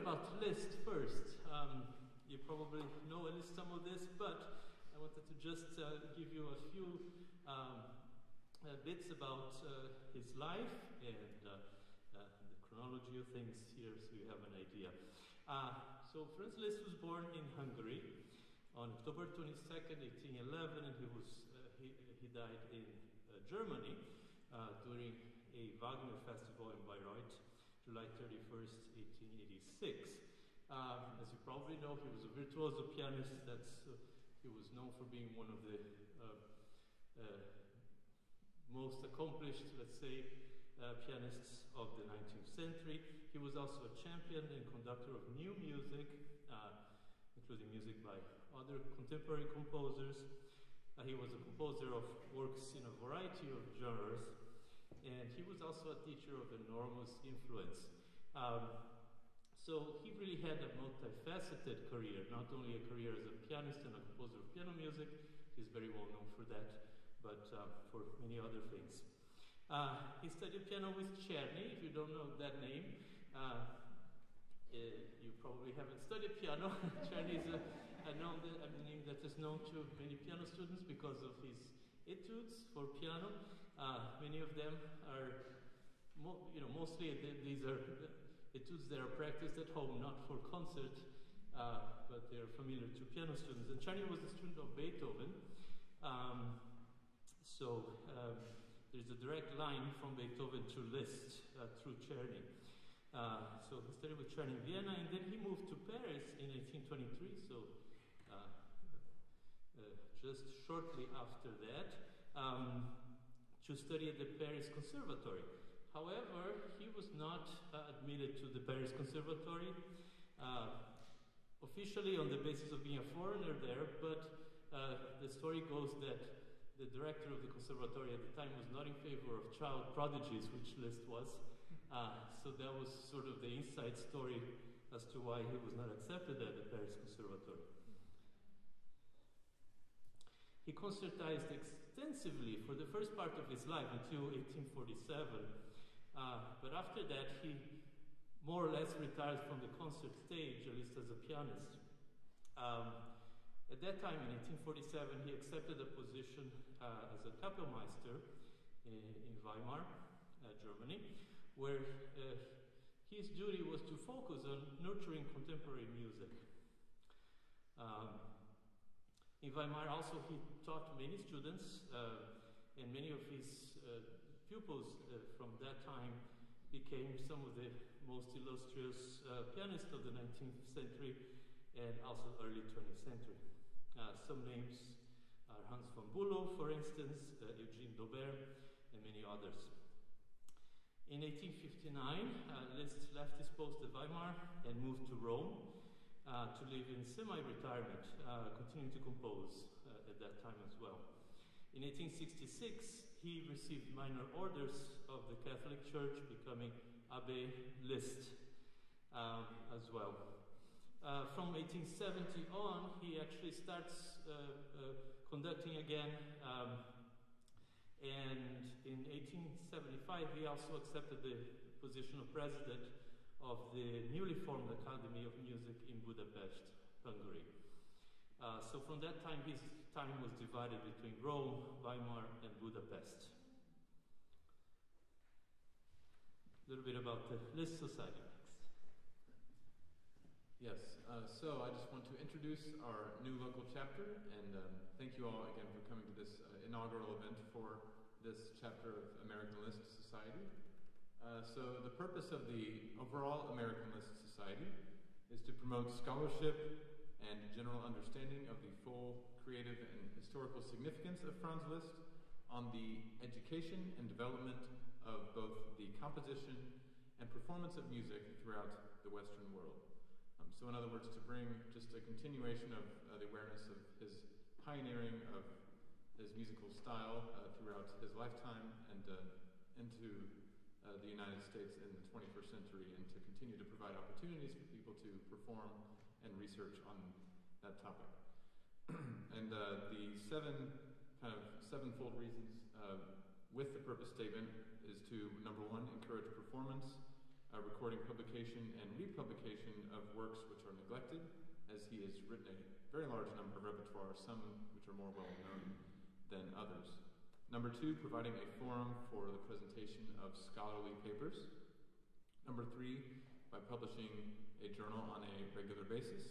about Liszt first. Um, you probably know at least some of this, but I wanted to just uh, give you a few um, uh, bits about uh, his life and uh, uh, the chronology of things here so you have an idea. Uh, so Franz Liszt was born in Hungary on October 22nd, 1811, and he, was, he, he died in Germany during a Wagner festival in Bayreuth. July 31st, 1886. Um, as you probably know, he was a virtuoso pianist. That's, uh, he was known for being one of the uh, uh, most accomplished, let's say, uh, pianists of the 19th century. He was also a champion and conductor of new music, uh, including music by other contemporary composers. He was a composer of works in a variety of genres and he was also a teacher of enormous influence. Um, so he really had a multifaceted career, not only a career as a pianist and a composer of piano music, he's very well known for that, but uh, for many other things. Uh, he studied piano with Czerny, if you don't know that name. Uh, eh, you probably haven't studied piano. Czerny is a, a, known, a name that is known to many piano students because of his etudes for piano. Uh, many of them are, you know, mostly these are etudes that are practiced at home, not for concert, uh, but they are familiar to piano students. And Czerny was a student of Beethoven. Um, so um, there's a direct line from Beethoven to Liszt uh, through Czerny. Uh, so he studied with Czerny in Vienna, and then he moved to Paris in 1823. So uh, uh, just shortly after that um, to study at the Paris Conservatory. However, he was not uh, admitted to the Paris Conservatory uh, officially on the basis of being a foreigner there, but uh, the story goes that the director of the conservatory at the time was not in favor of child prodigies, which Liszt was. Uh, so that was sort of the inside story as to why he was not accepted at the Paris Conservatory. He concertized extensively for the first part of his life until 1847. Uh, but after that, he more or less retired from the concert stage, at least as a pianist. Um, at that time, in 1847, he accepted a position uh, as a Kapellmeister in, in Weimar, uh, Germany, where uh, his duty was to focus on nurturing contemporary music. Um, in Weimar, also, he taught many students, uh, and many of his uh, pupils uh, from that time became some of the most illustrious uh, pianists of the 19th century and also early 20th century. Uh, some names are Hans von Bülow, for instance, uh, Eugene d'Albert, and many others. In 1859, Liszt left his post at Weimar and moved to Rome uh, to live in semi retirement, uh, continuing to compose uh, at that time as well. In 1866, he received minor orders of the Catholic Church, becoming Abbe Liszt um, as well. Uh, from 1870 on, he actually starts uh, uh, conducting again. Um, and in 1875, he also accepted the position of president of the newly formed Academy of Music in Budapest, Hungary. Uh, so from that time, his time was divided between Rome, Weimar, and Budapest. A little bit about the Liszt Society next. Yes, uh, so I just want to introduce our new local chapter and um, thank you all again for coming to this uh, inaugural event for this chapter of American Liszt Society. Uh, so, the purpose of the overall American Liszt Society is to promote scholarship and general understanding of the full creative and historical significance of Franz Liszt on the education and development of both the composition and performance of music throughout the Western world. Um, so, in other words, to bring just a continuation of uh, the awareness of his pioneering of his musical style uh, throughout his lifetime and uh, into uh, the United States in the 21st century and to continue to provide opportunities for people to perform and research on that topic. and uh, the seven kind of sevenfold reasons uh, with the purpose statement is to number one, encourage performance, uh, recording publication and republication of works which are neglected, as he has written a very large number of repertoire, some which are more well known than others. Number two, providing a forum for the presentation of scholarly papers. Number three, by publishing a journal on a regular basis.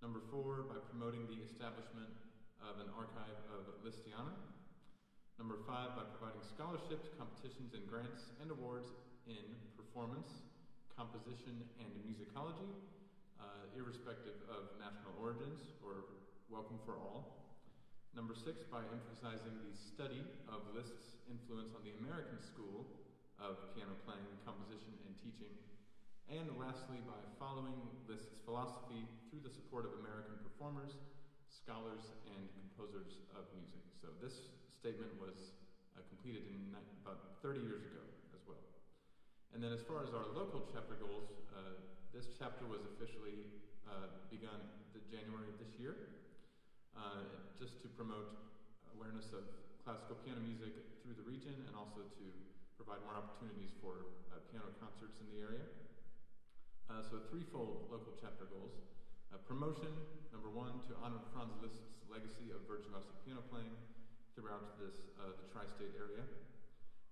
Number four, by promoting the establishment of an archive of Lisztiana. Number five, by providing scholarships, competitions, and grants and awards in performance, composition, and musicology, uh, irrespective of national origins or welcome for all. Number six, by emphasizing the study of Liszt's influence on the American school of piano playing, composition, and teaching. And lastly, by following Liszt's philosophy through the support of American performers, scholars, and composers of music. So this statement was uh, completed in about 30 years ago as well. And then as far as our local chapter goals, uh, this chapter was officially uh, begun the January of this year, uh, just to promote awareness of classical piano music through the region and also to provide more opportunities for uh, piano concerts in the area. Uh, so threefold local chapter goals. promotion, number one, to honor Franz Liszt's legacy of virtuosic piano playing throughout this, uh, the tri-state area.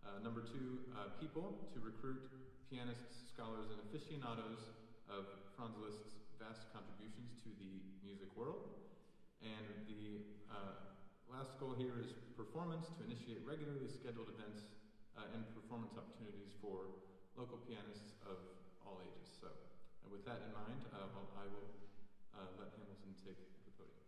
Uh, number two, uh, people to recruit pianists, scholars, and aficionados of Franz Liszt's vast contributions to the music world. And the uh, last goal here is performance to initiate regularly scheduled events uh, and performance opportunities for local pianists of all ages. So, and with that in mind, uh, I will let Hamilton take the podium.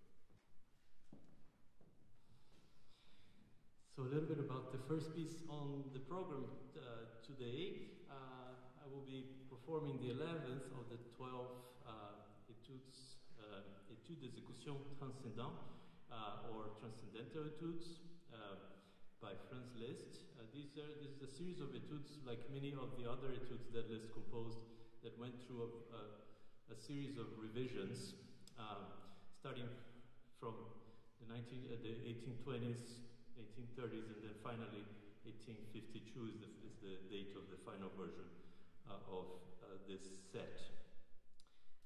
So a little bit about the first piece on the program uh, today. Uh, I will be performing the 11th of the 12 uh, etudes, uh, Etudes d'exécution transcendant, uh, or transcendental etudes uh, by Franz Liszt. these are, this is a series of etudes like many of the other etudes that Liszt composed that went through a, a, a series of revisions starting from the, 19, the 1820s 1830s, and then finally 1852 is the, is the date of the final version uh, of uh, this set.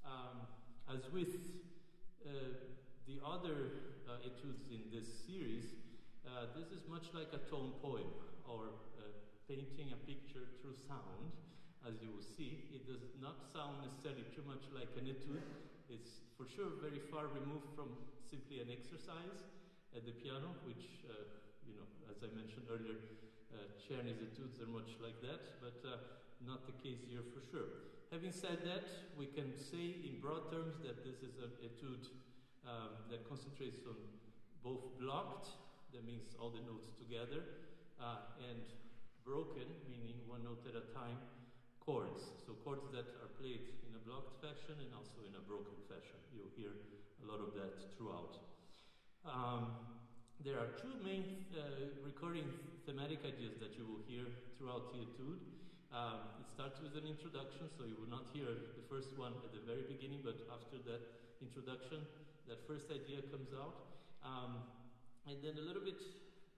Um, as with uh, the other uh, etudes in this series, uh, this is much like a tone poem or painting a picture through sound. As you will see, it does not sound necessarily too much like an etude. It's for sure very far removed from simply an exercise at the piano, which uh, you know, as I mentioned earlier, uh, Czerny's etudes are much like that, but uh, not the case here for sure. Having said that, we can say in broad terms that this is an etude um, that concentrates on both blocked, that means all the notes together, uh, and broken, meaning one note at a time, chords. So chords that are played in a blocked fashion and also in a broken fashion. You'll hear a lot of that throughout. Um, there are two main uh, recurring thematic ideas that you will hear throughout the etude. Um, it starts with an introduction, so you will not hear the first one at the very beginning, but after that introduction, that first idea comes out. Um, and then a little bit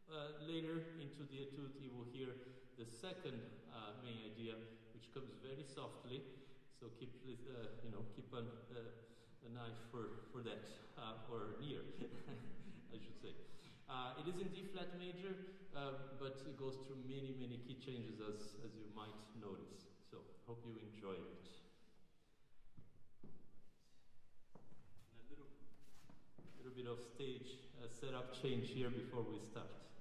uh, later into the etude, you will hear the second uh, main idea, which comes very softly. So keep, uh, you know, keep an, uh, an eye for, for that, uh, or near, I should say. Uh, it is in D flat major, uh, but it goes through many, many key changes as, as you might notice. So, hope you enjoy it. And a little, little bit of stage uh, setup change here before we start.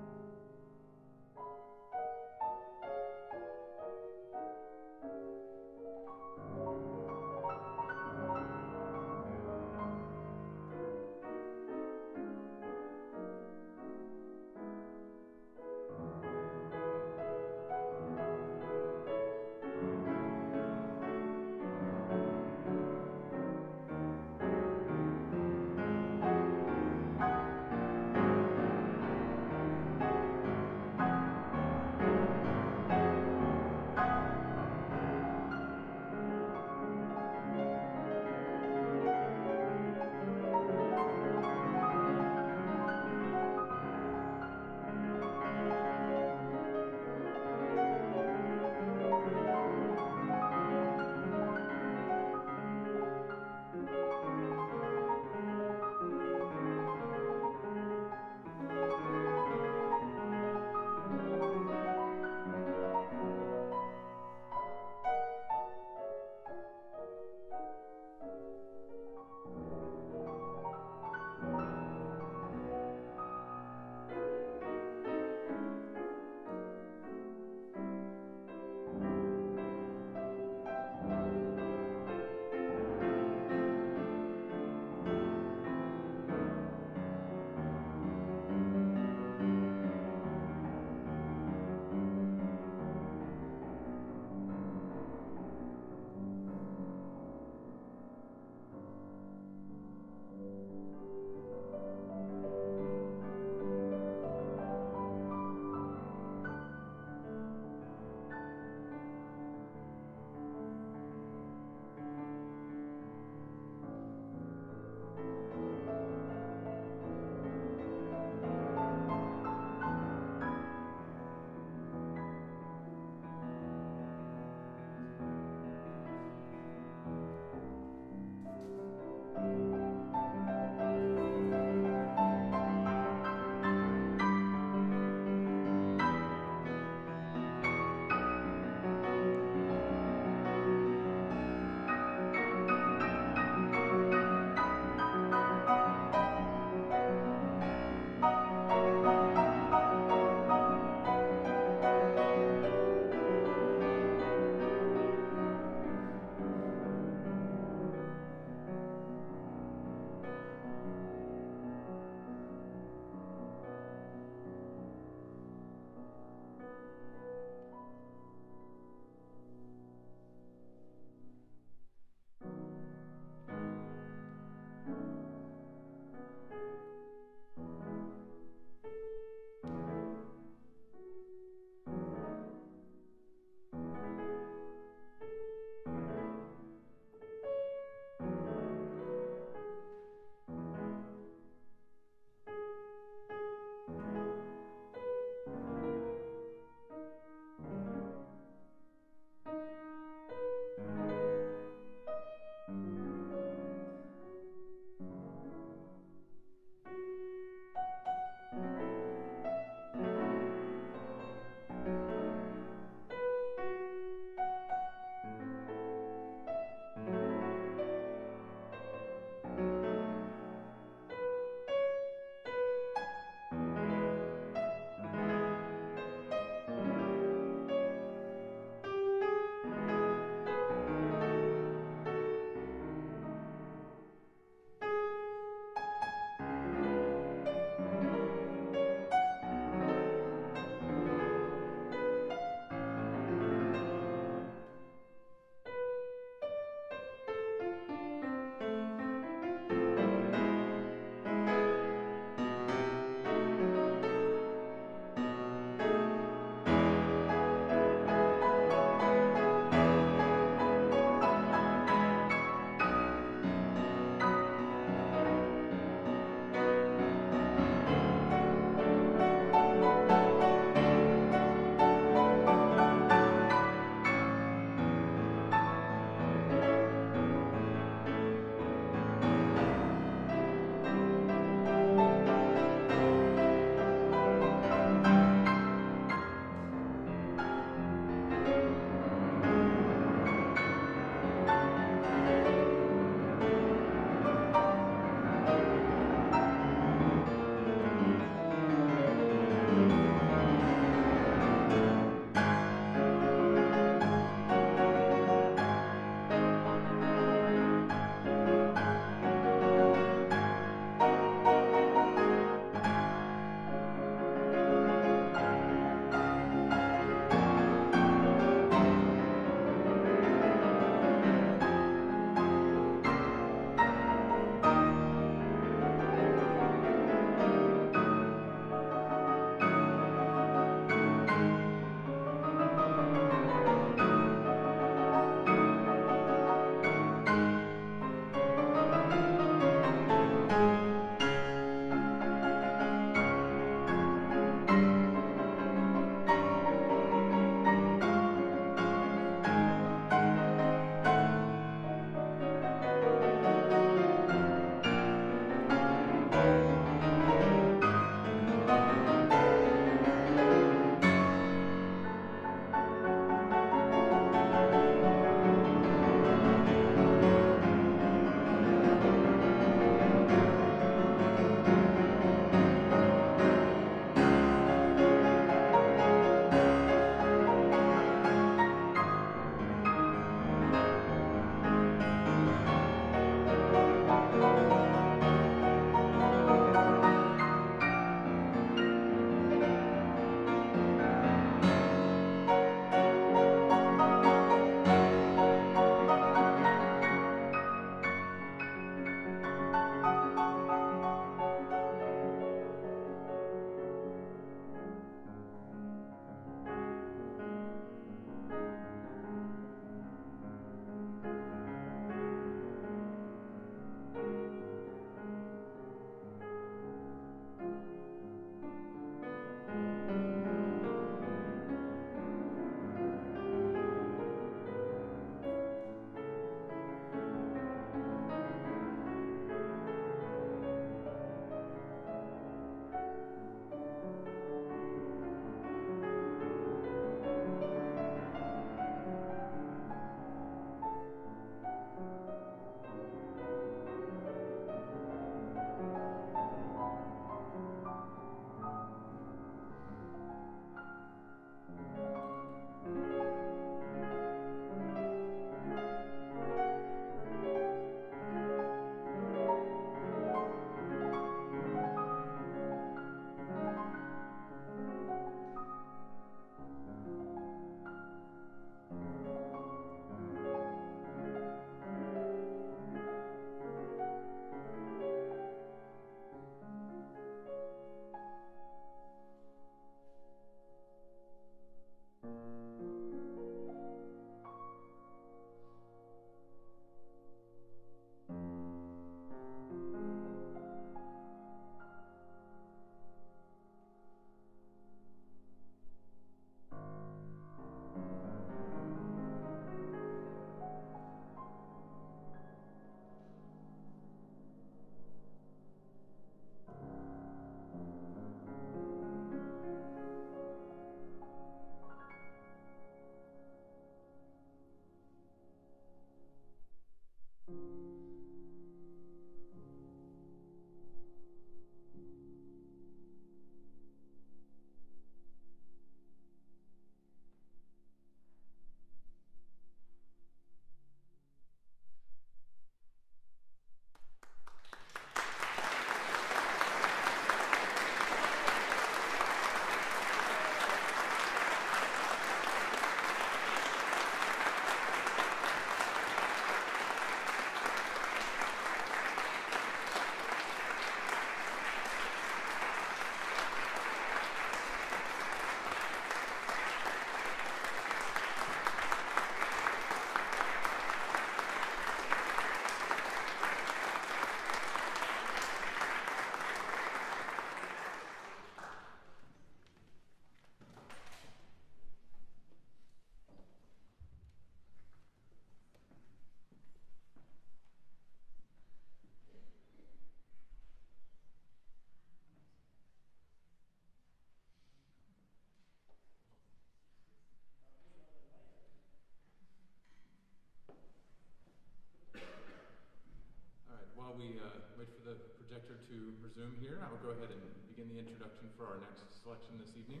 For our next selection this evening.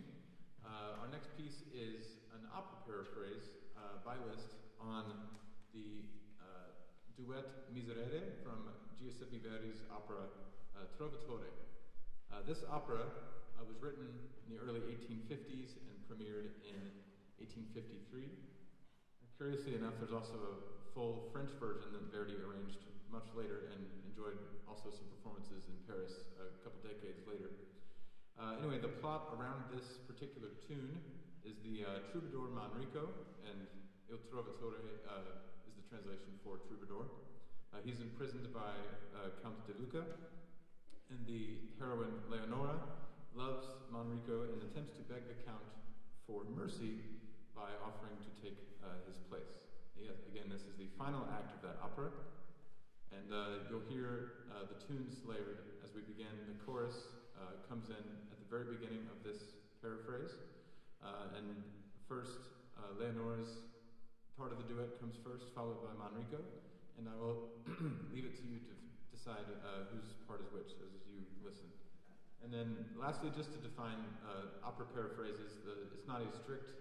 Uh, our next piece is an opera paraphrase uh, by Liszt on the uh, duet Miserere from Giuseppe Verdi's opera uh, Trovatore. Uh, this opera uh, was written in the early 1850s and premiered in 1853. Curiously enough, there's also a full French version that Verdi arranged much later and enjoyed also some performances in Paris a couple decades later. Uh, anyway, the plot around this particular tune is the uh, troubadour Manrico, and Il Trovatore uh, is the translation for troubadour. Uh, he's imprisoned by uh, Count de Luca, and the heroine Leonora loves Manrico and attempts to beg the Count for mercy by offering to take uh, his place. Again, this is the final act of that opera, and you'll hear the tunes layered as we begin. The chorus uh, comes in at the very beginning of this paraphrase. Uh, and first, uh, Leonora's part of the duet comes first, followed by Manrico. And I will leave it to you to decide uh, whose part is which as you listen. And then, lastly, just to define uh, opera paraphrases, the, it's not a strict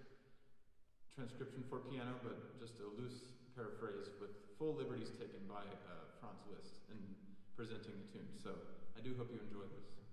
transcription for piano, but just a loose paraphrase with full liberties taken by uh, Franz Liszt in presenting the tune. So I do hope you enjoy this.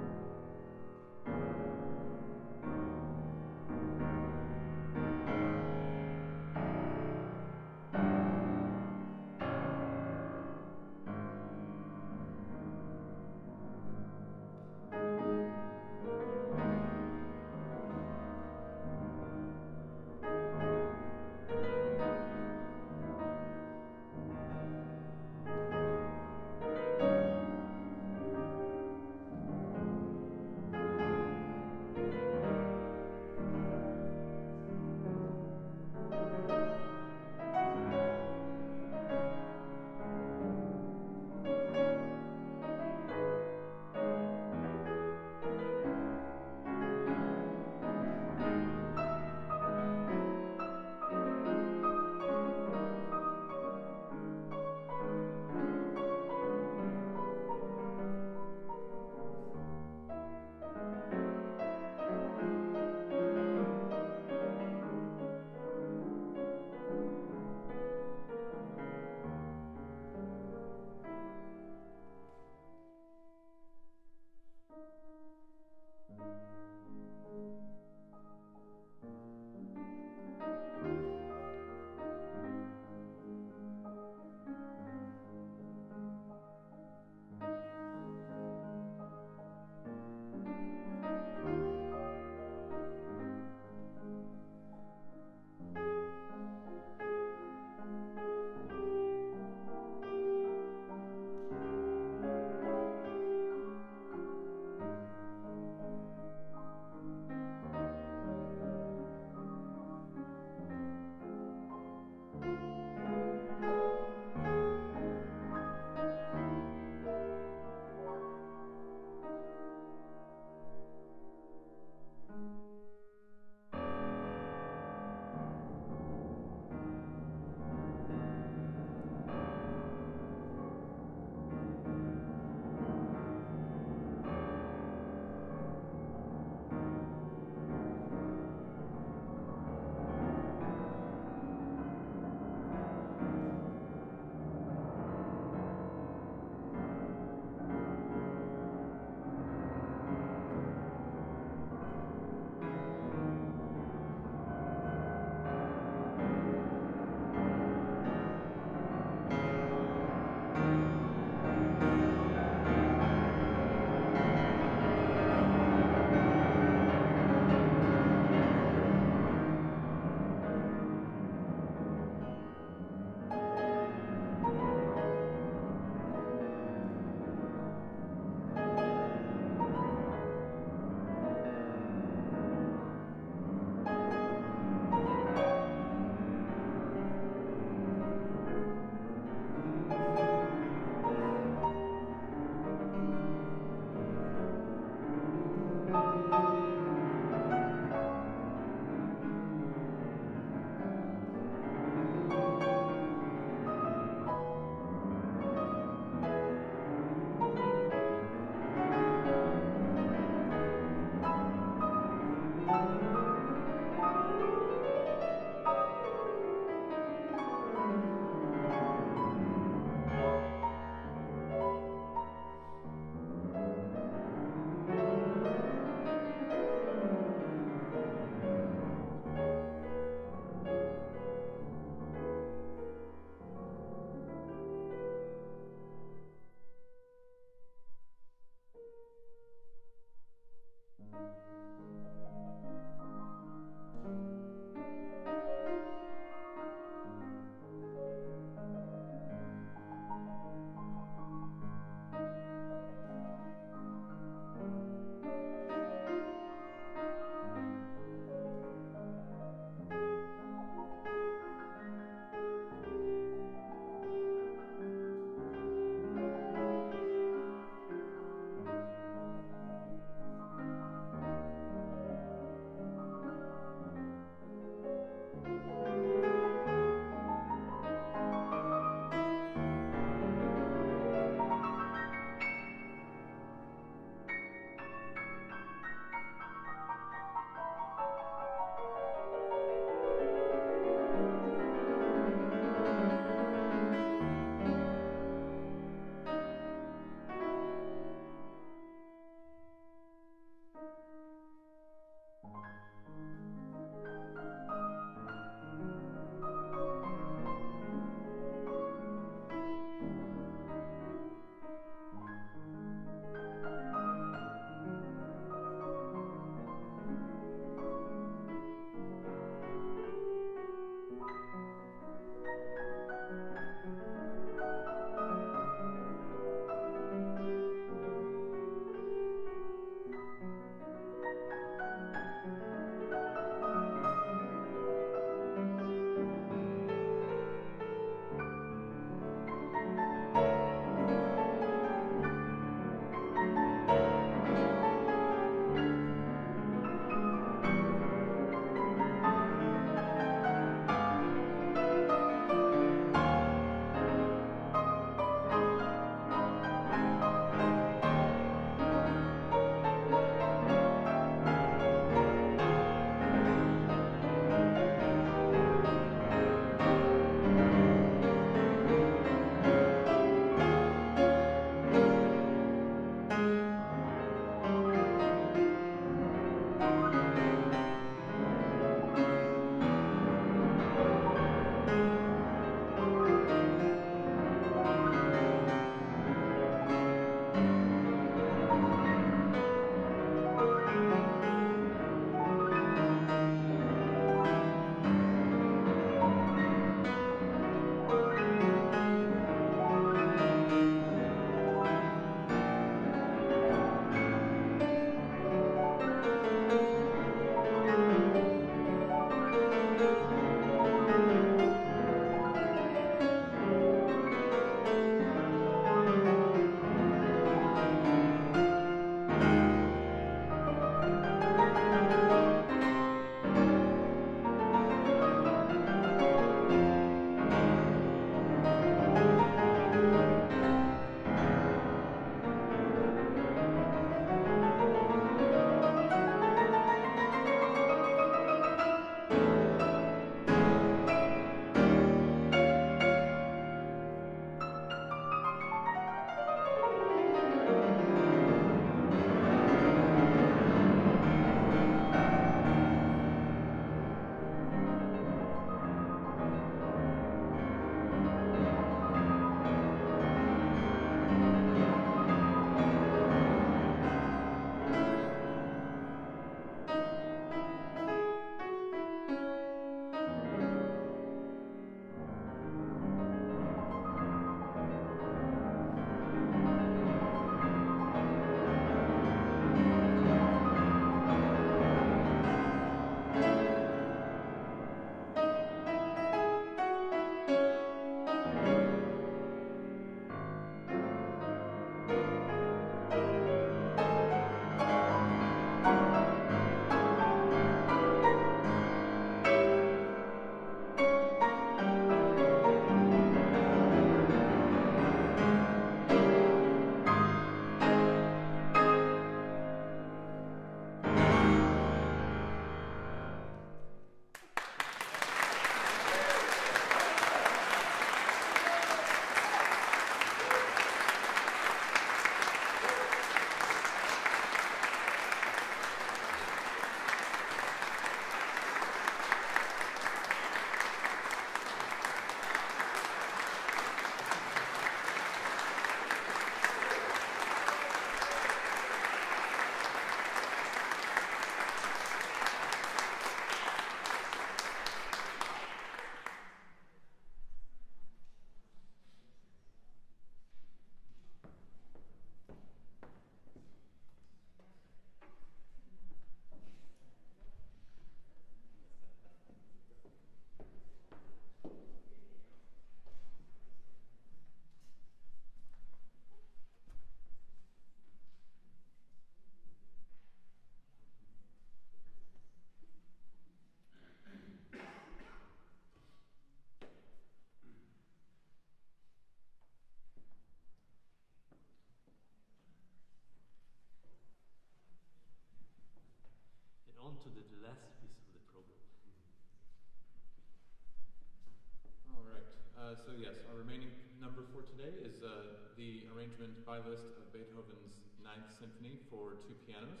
Pianos.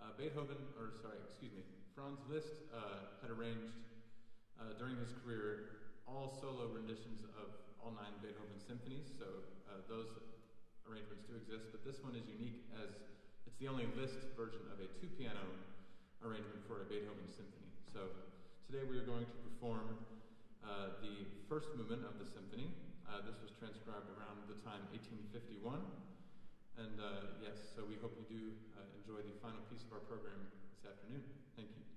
Uh, Beethoven, or sorry, excuse me, Franz Liszt uh, had arranged uh, during his career all solo renditions of all nine Beethoven symphonies, so uh, those arrangements do exist, but this one is unique as it's the only Liszt version of a two piano arrangement for a Beethoven symphony. So today we are going to perform uh, the first movement of the symphony. Uh, this was transcribed around the time 1851. And uh, yes, so we hope you do uh, enjoy the final piece of our program this afternoon. Thank you.